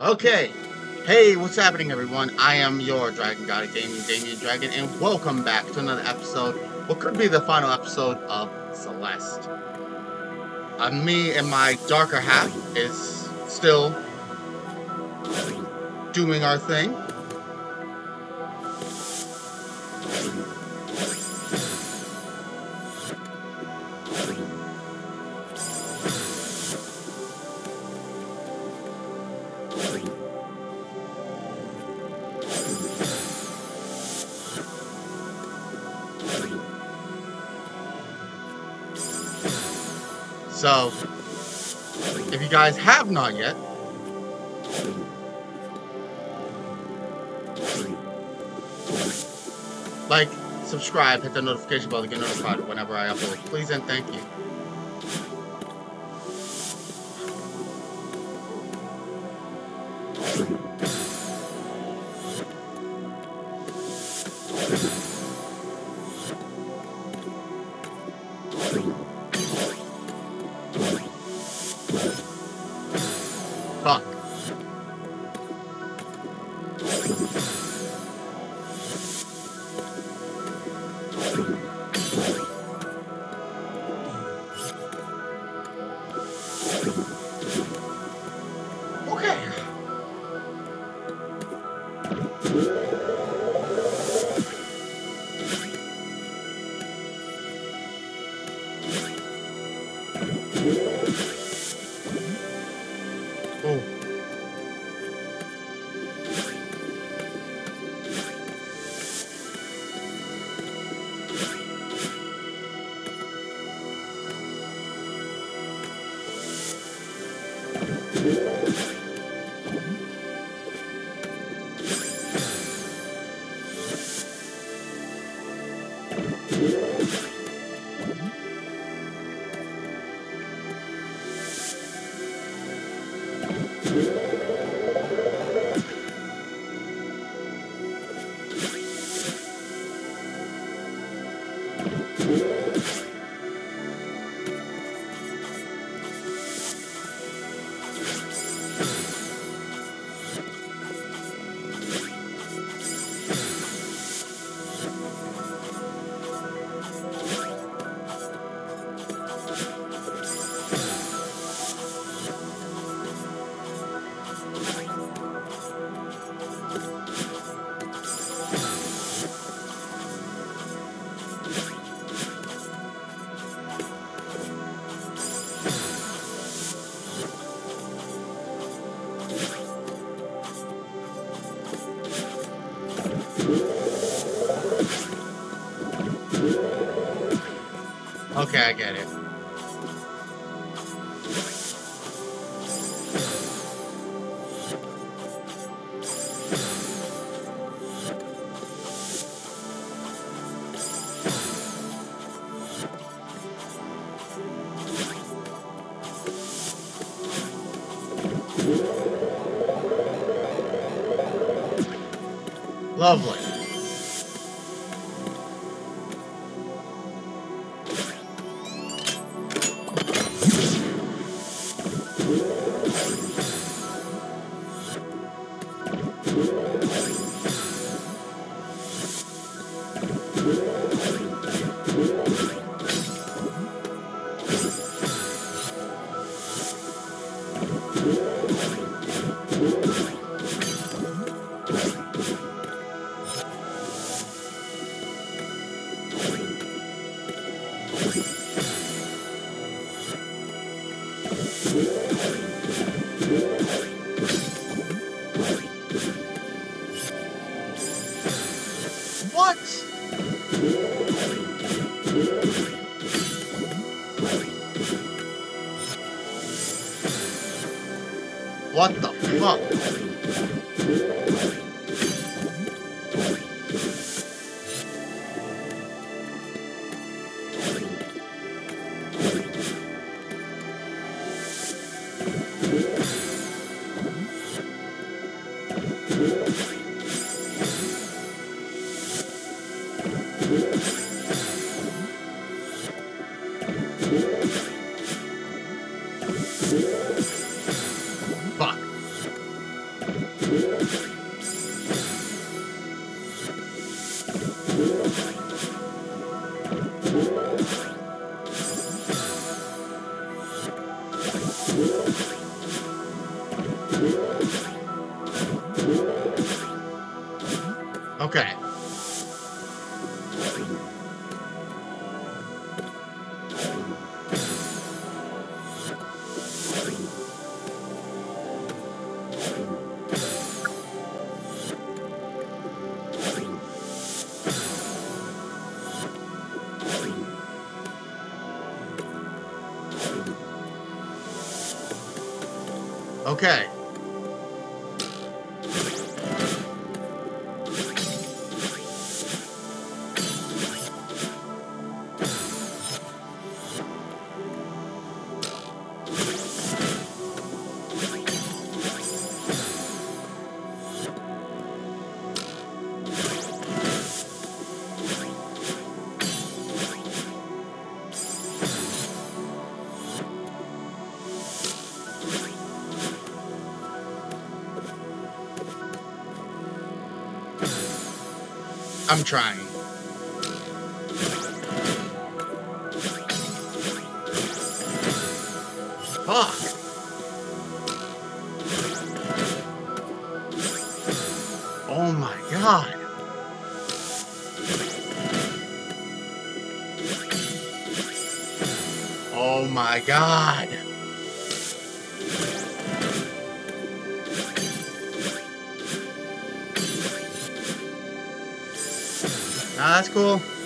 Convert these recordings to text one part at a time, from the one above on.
Okay. Hey, what's happening, everyone? I am your Dragon God Gaming, Damian Dragon, and welcome back to another episode, what could be the final episode of Celeste. Uh, me and my darker half is still doing our thing. So, if you guys have not yet, like, subscribe, hit the notification bell to get notified whenever I upload. Please and thank you. I get it. Lovely. What? What the fuck? Fuck. Okay. I'm trying. Fuck. Oh my god. Oh my god. Ah, that's cool.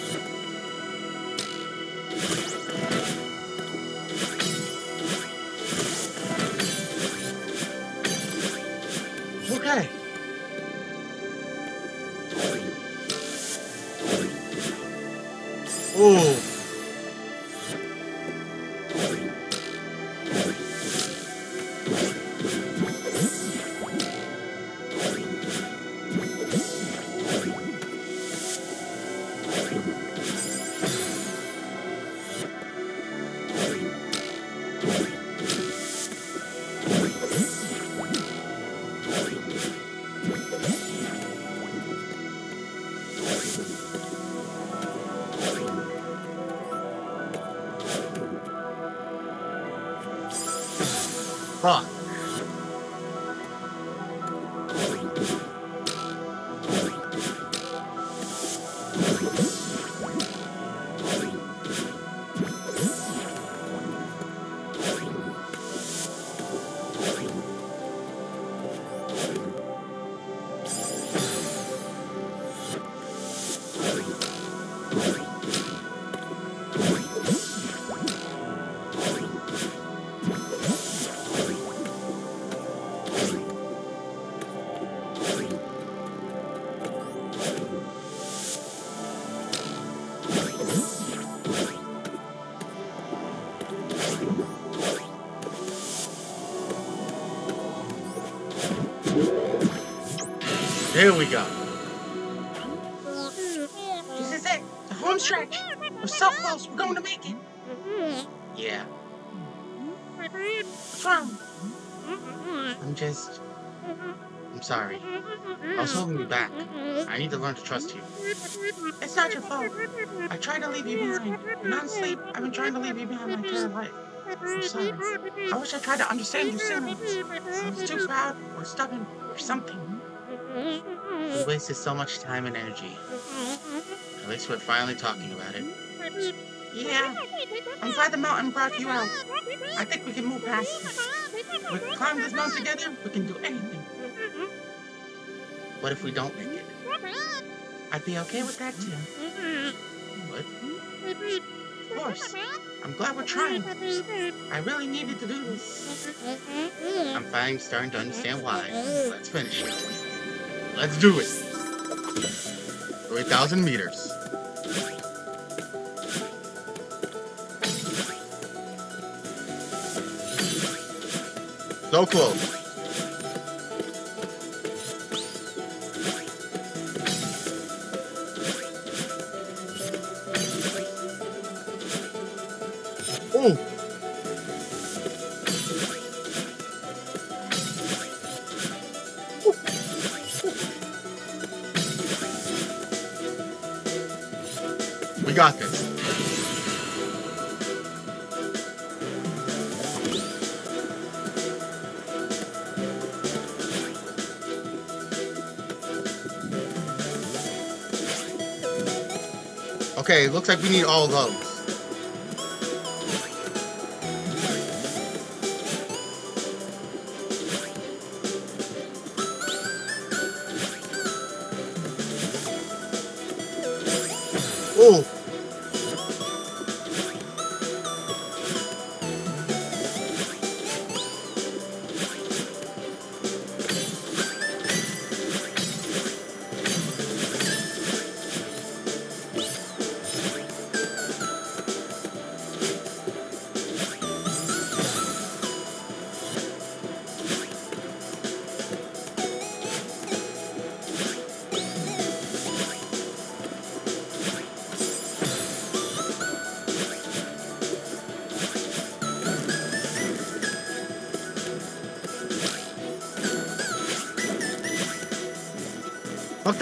Here we go. This is it. The home stretch. We're so close. We're going to make it. Yeah. What's wrong? I'm just. I'm sorry. I was holding you back. I need to learn to trust you. It's not your fault. I tried to leave you behind. And honestly, I've been trying to leave you behind my entire life. I'm sorry. I wish I tried to understand you sooner. I was too proud or stubborn or something. We wasted so much time and energy. At least we're finally talking about it. Yeah, I'm glad the mountain brought you out. I think we can move past this. We can climb this mountain together, we can do anything. What if we don't make it? I'd be okay with that too. What? Of course. I'm glad we're trying. I really needed to do this. I'm finally starting to understand why. Let's finish it. Let's do it. 3,000 meters. So close. Okay, looks like we need all those. Ooh.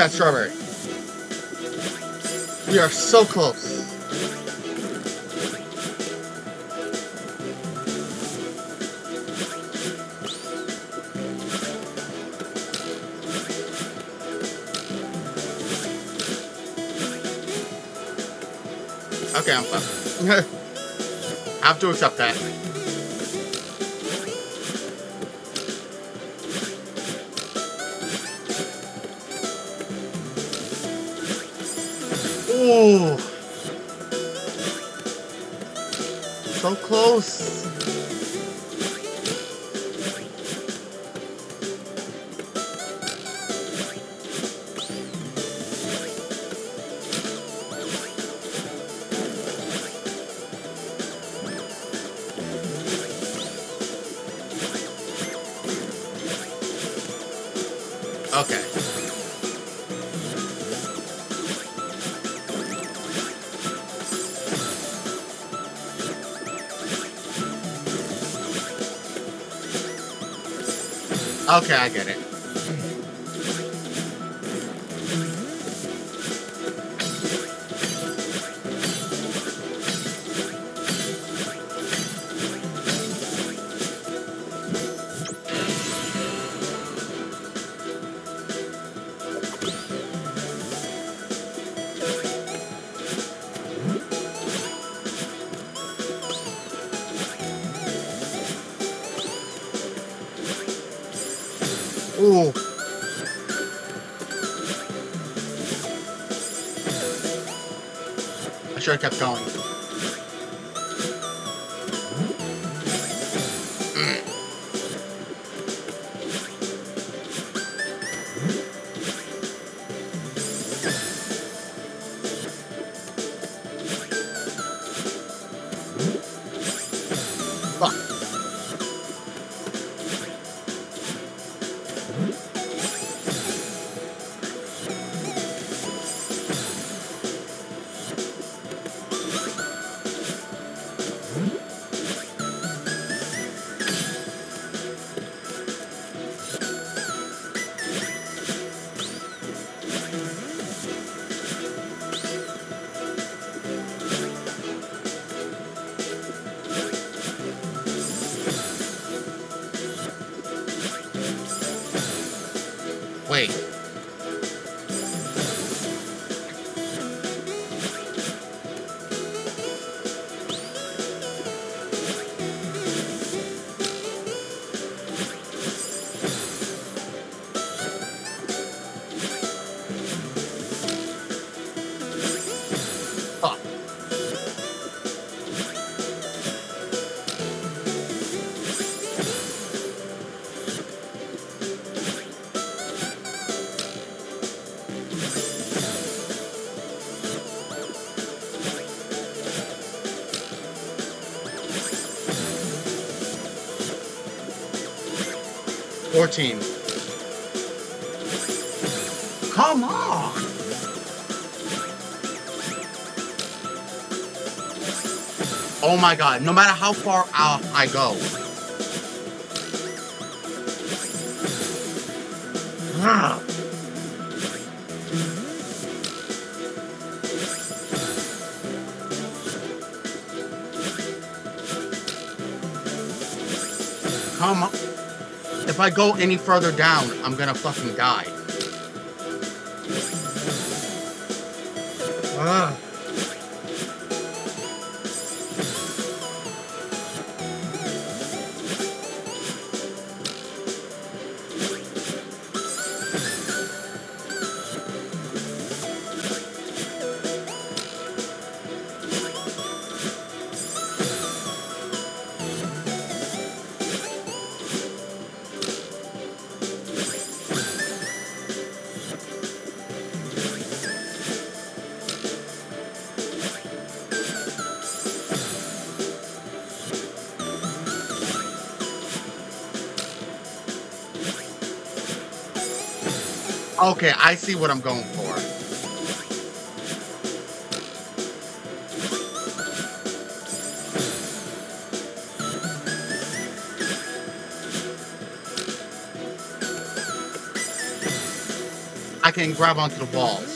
That strawberry. We are so close. Okay, I'm fine. I have to accept that. Ooh. So close. Okay. Okay, I get it. Kept going. 14. Come on! Oh my god, no matter how far out I go, If I go any further down, I'm gonna fucking die. Okay, I see what I'm going for. I can grab onto the walls.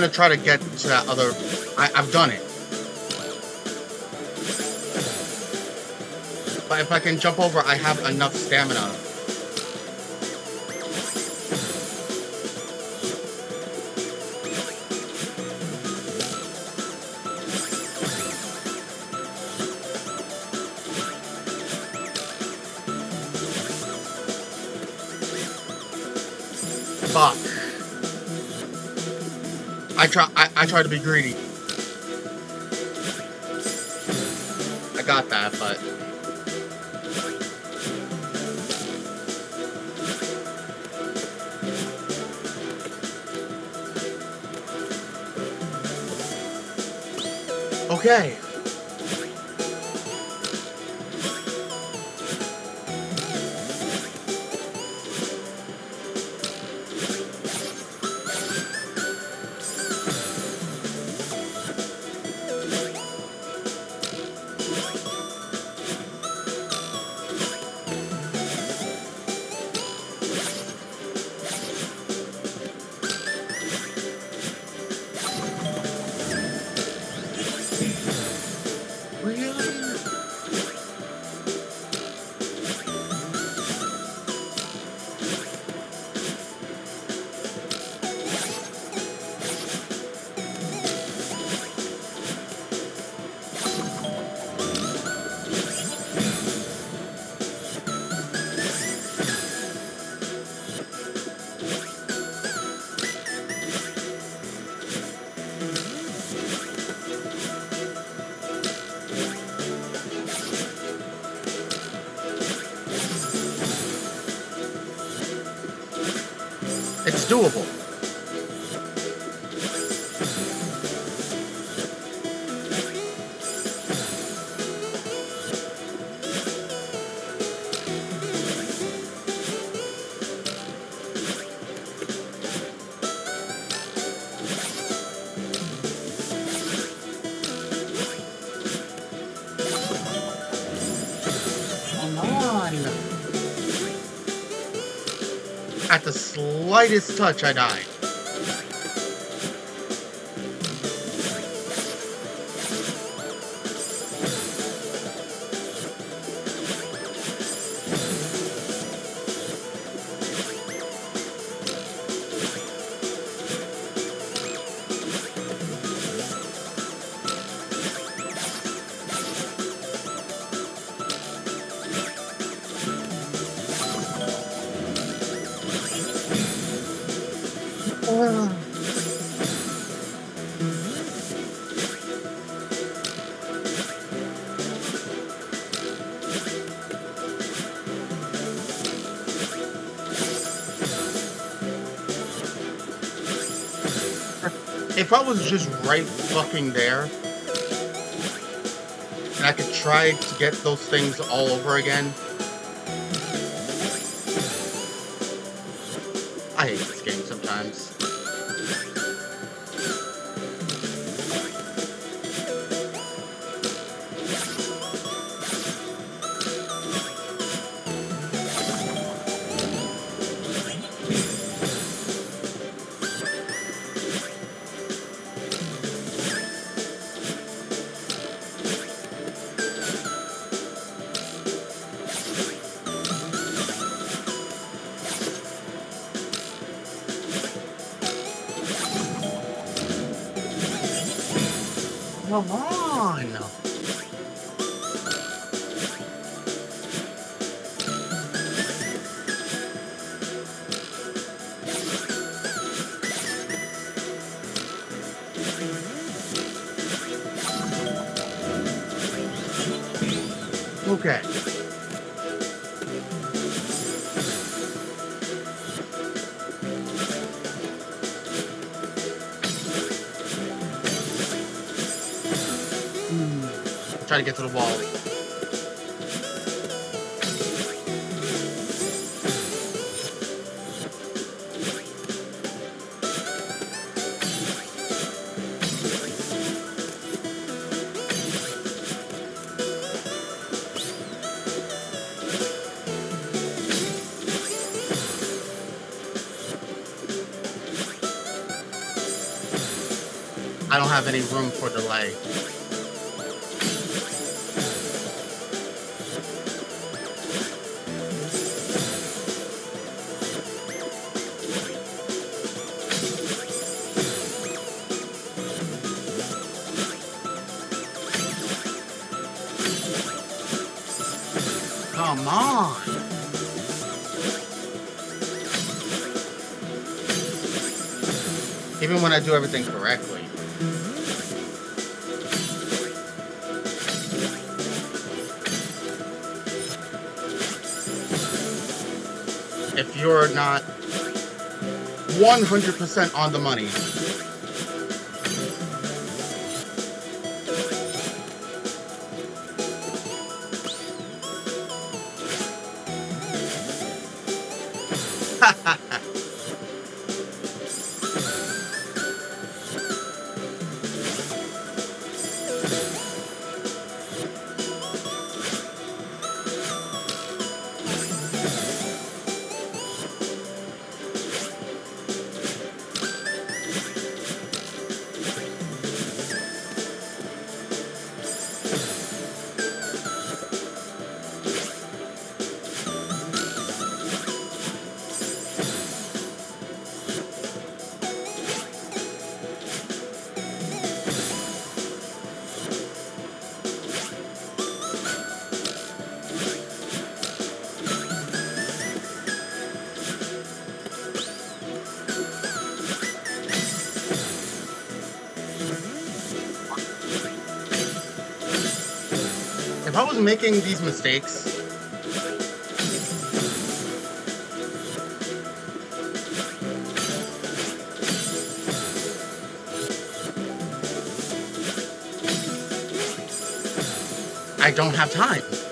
Gonna try to get to that other. I, I've done it. But if I can jump over, I have enough stamina. I try I, I try to be greedy. I got that, but Okay. Slightest touch, I die. If I was just right fucking there, and I could try to get those things all over again. I hate this game sometimes. Okay. Hmm. Try to get to the wall. Don't have any room for delay. Come on! Even when I do everything correctly. You're not 100% on the money, making these mistakes, I don't have time.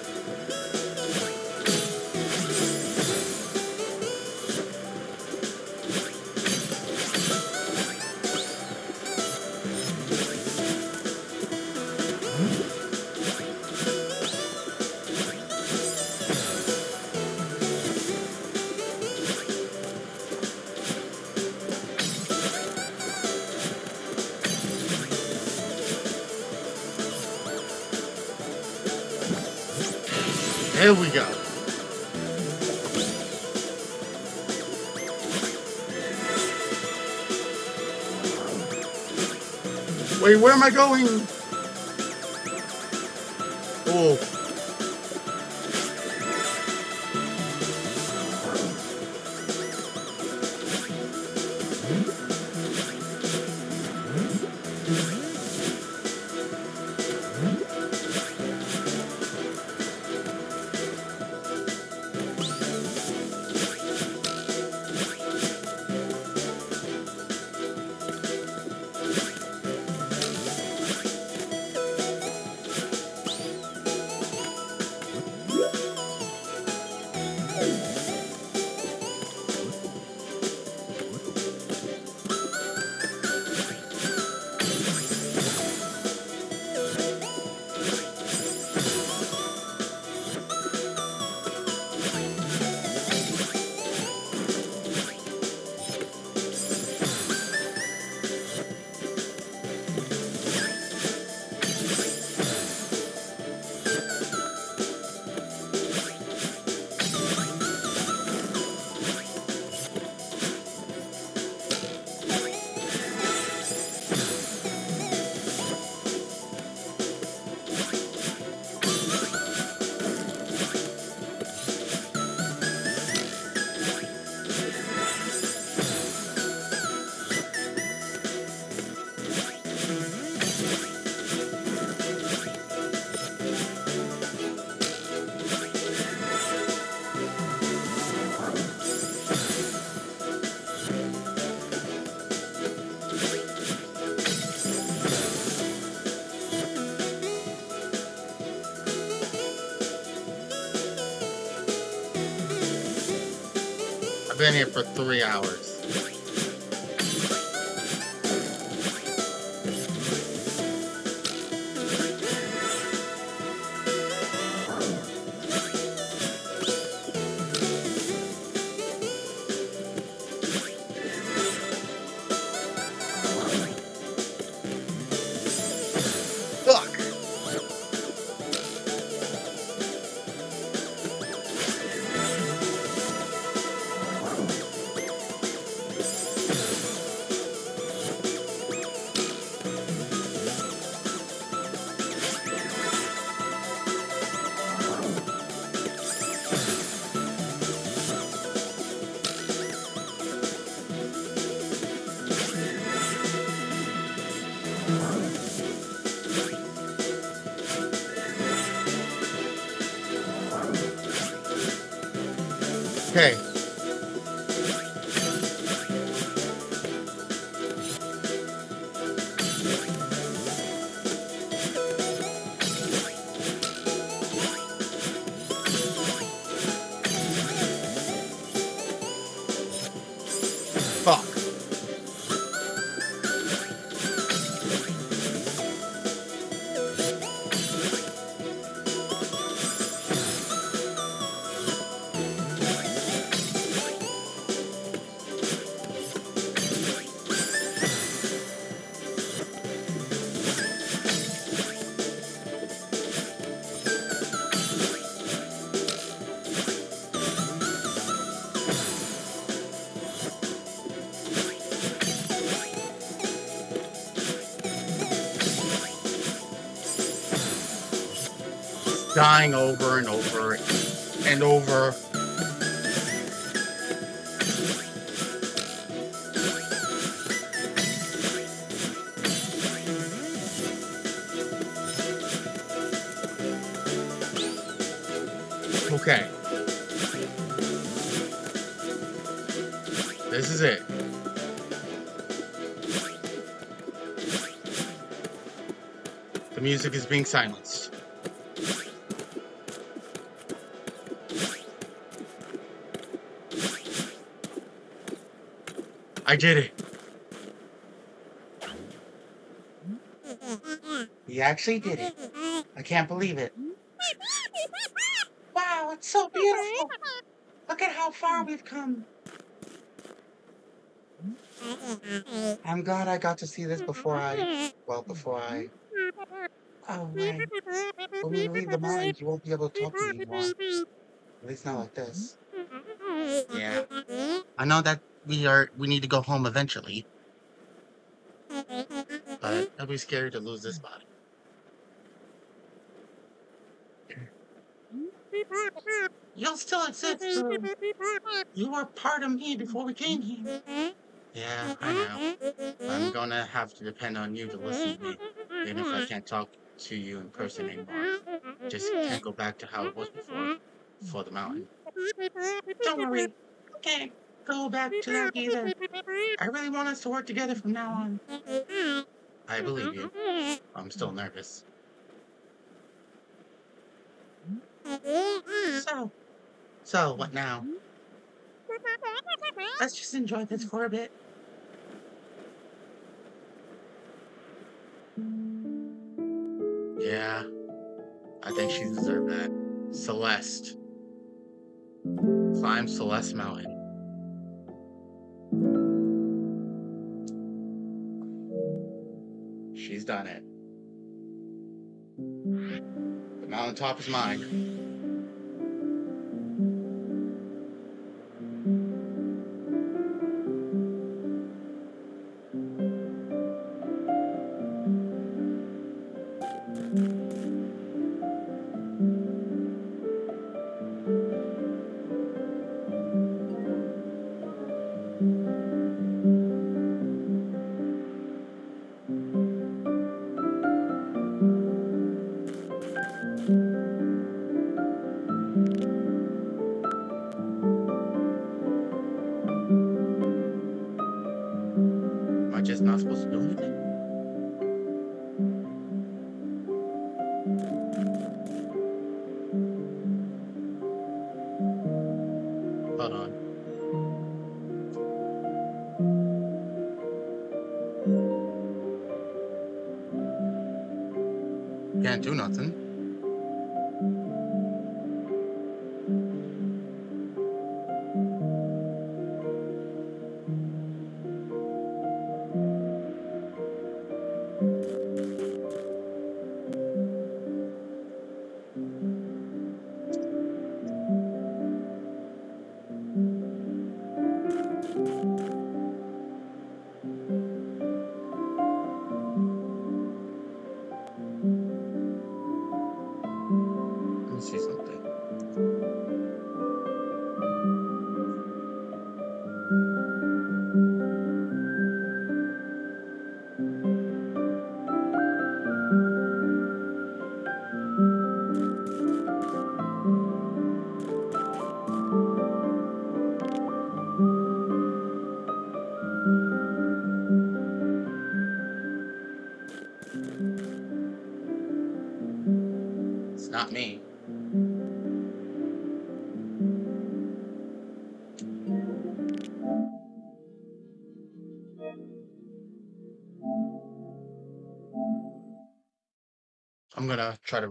Where am I going? Been here for three hours. Dying over and over and over. Okay. This is it. The music is being silenced. I did it. He actually did it. I can't believe it. Wow, it's so beautiful. Look at how far we've come. I'm glad I got to see this before I, well, before I, oh, right. When we leave the mines, you won't be able to talk to me anymore. At least not like this. Yeah. I know that we are we need to go home eventually, but I'd be scared to lose this body. You'll still exist. You were part of me before we came here. Yeah, I know. I'm gonna have to depend on you to listen to me, even if I can't talk to you in person anymore. Just can't go back to how it was before, for the mountain. Don't worry. Can't go back to that either. I really want us to work together from now on. I believe you. I'm still nervous. So, So, what now? let's just enjoy this for a bit. Yeah, I think she deserved that. Celeste. Climb Celeste Mountain. Mountaintop is mine.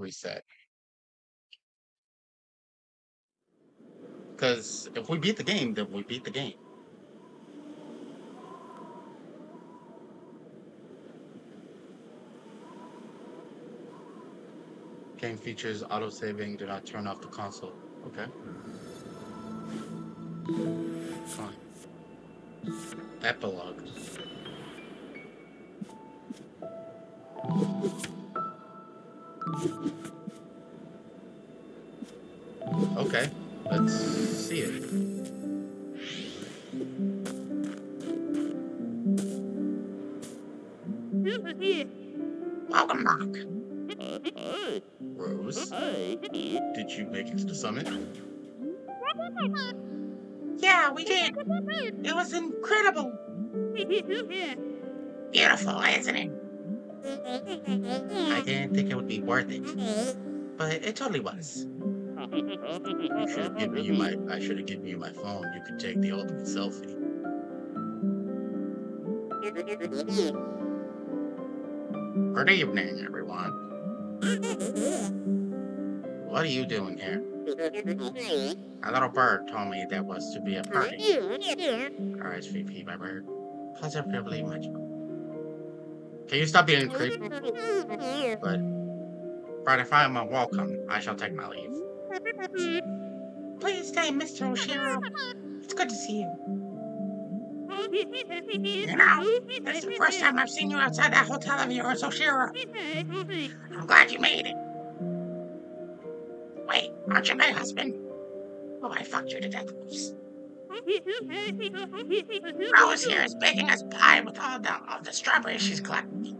Reset. Because if we beat the game, then we beat the game. Game features auto saving. Do not turn off the console. Okay. Fine. Epilogue. Beautiful, isn't it? I didn't think it would be worth it, but it totally was. I should have given you my I should have given you my phone. You could take the ultimate selfie. Good evening, everyone. What are you doing here? A little bird told me there was to be a party. RSVP by bird. Positively much. Can you stop being creepy? But, but if I am welcome, I shall take my leave. Please stay, Mr. Oshiro. It's good to see you. You know, this is the first time I've seen you outside that hotel of yours, Oshiro. I'm glad you made it. Wait, aren't you my husband? Oh, I fucked you to death. Rose here is baking us pie with all the, of the strawberries she's collected.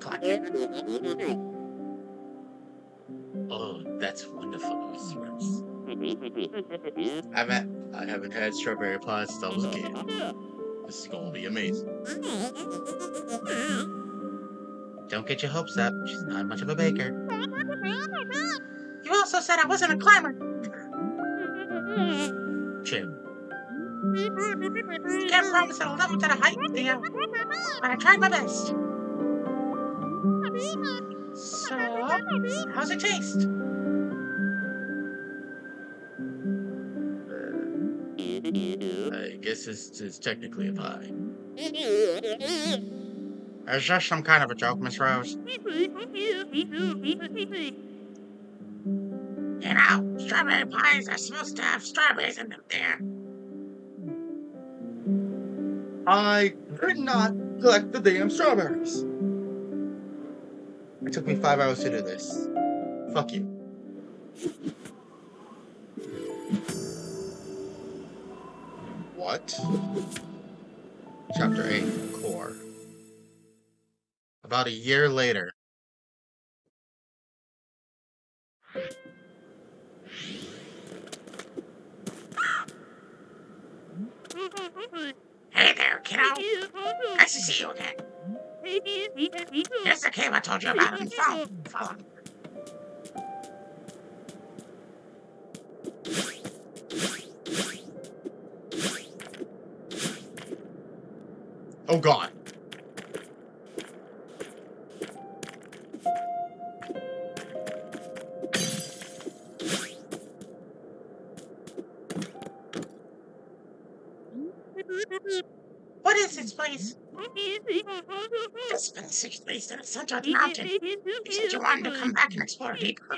Oh, that's wonderful. I've had, I haven't had strawberry pie since I was a kid. This is gonna be amazing. Don't get your hopes up. She's not much of a baker. You also said I wasn't a climber. True. Can't promise I'll live up to the height, Theo. But I tried my best. So, how's it taste? Uh, I guess this is technically a pie. Is just some kind of a joke, Miss Rose? You know, strawberry pies are supposed to have strawberries in them there. I could not collect the damn strawberries. It took me five hours to do this. Fuck you. What? Chapter 8 Core. About a year later. Hey there, kiddo. Nice to see you again. Here's the cave I told you about on. Follow. Oh god. Leads to the center of the mountain. He said you wanted to come back and explore deeper.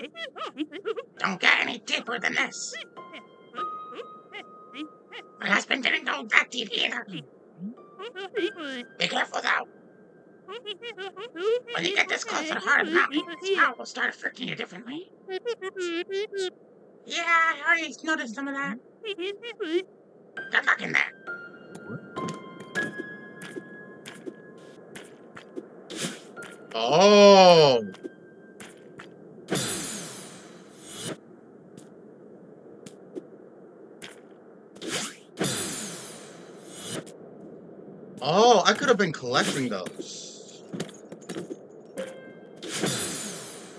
Don't get any deeper than this. My husband didn't go that deep either. Be careful though. When you get this close to the heart of the mountain, its power will start affecting you differently. Yeah, I already noticed some of that. Good luck in there. Oh. Oh, I could have been collecting those.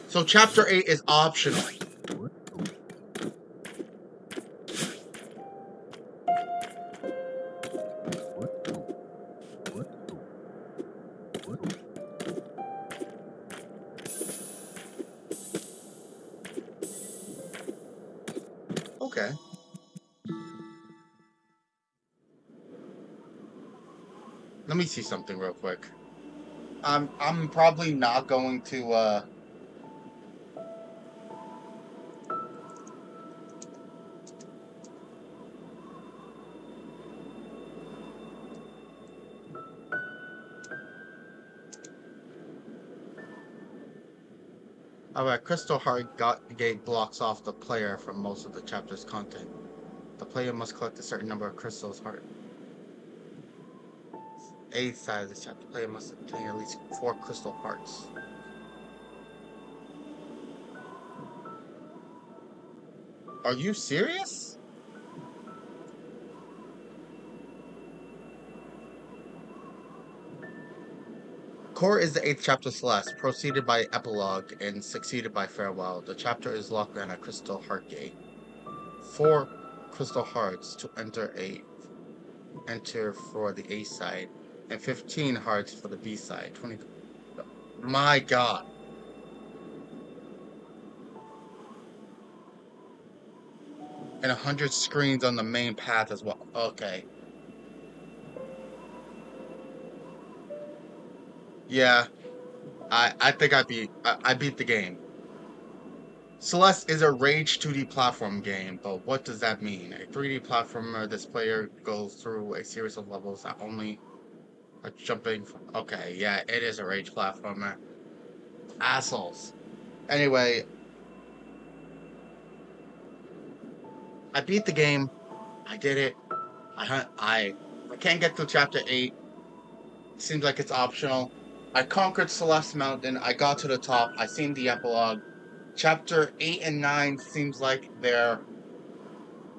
So chapter 8 is optional. See something real quick. I'm I'm probably not going to uh Alright, Crystal Heart got, gate blocks off the player from most of the chapter's content. The player must collect a certain number of crystals heart. Eighth side of the chapter, the player must obtain at least four crystal hearts. Are you serious? Core is the eighth chapter Celeste, preceded by Epilogue and succeeded by Farewell. The chapter is locked on a crystal heart gate. Four crystal hearts to enter a enter for the A side, and 15 hearts for the B side. 20. My God. And 100 screens on the main path as well. Okay. Yeah, I I think I beat I, I beat the game. Celeste is a Rage 2D platform game, but what does that mean? A 3D platformer, this player goes through a series of levels that only are jumping. Okay, yeah, it is a Rage platformer. Assholes. Anyway, I beat the game. I did it. I I I can't get to chapter eight. Seems like it's optional. I conquered Celeste Mountain. I got to the top. I seen the epilogue. Chapter 8 and 9 seems like they're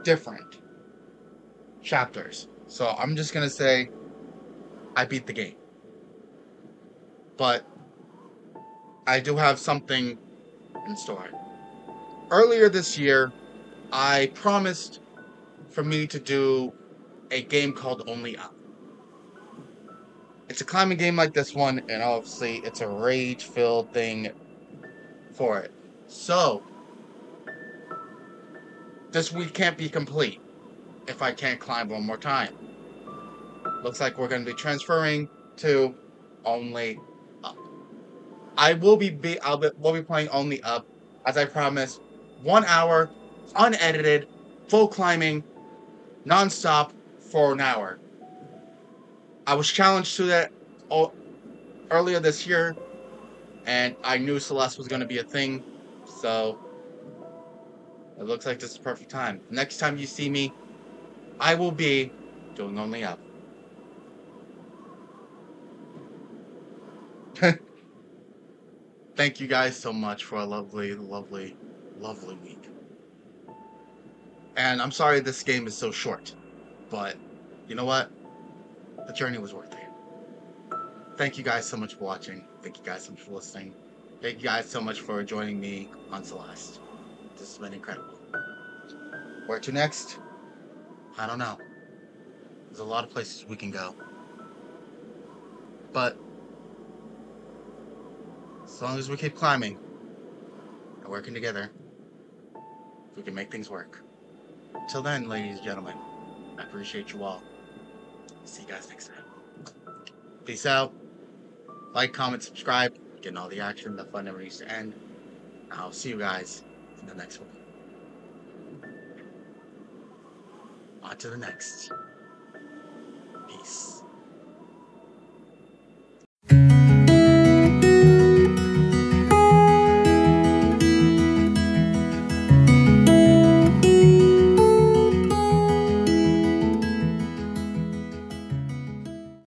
different chapters. So I'm just going to say I beat the game. But I do have something in store. Earlier this year, I promised for me to do a game called Only Up. It's a climbing game like this one, and obviously it's a rage-filled thing for it. So, this week can't be complete if I can't climb one more time. Looks like we're going to be transferring to Only Up. I will be, be I'll be, will be playing Only Up, as I promised. One hour, unedited, full climbing, non-stop for an hour. I was challenged to that earlier this year, and I knew Celeste was going to be a thing, so it looks like this is perfect time. Next time you see me, I will be doing only up. Thank you guys so much for a lovely, lovely, lovely week. And I'm sorry this game is so short, but you know what? the journey was worth it. Thank you guys so much for watching. Thank you guys so much for listening. Thank you guys so much for joining me on Celeste. This has been incredible. Where to next? I don't know. There's a lot of places we can go. But as long as we keep climbing and working together, we can make things work. Till then, ladies and gentlemen, I appreciate you all. See you guys next time. Peace out. Like, comment, subscribe. Getting all the action. The fun never used to end. I'll see you guys in the next one. On to the next. Peace.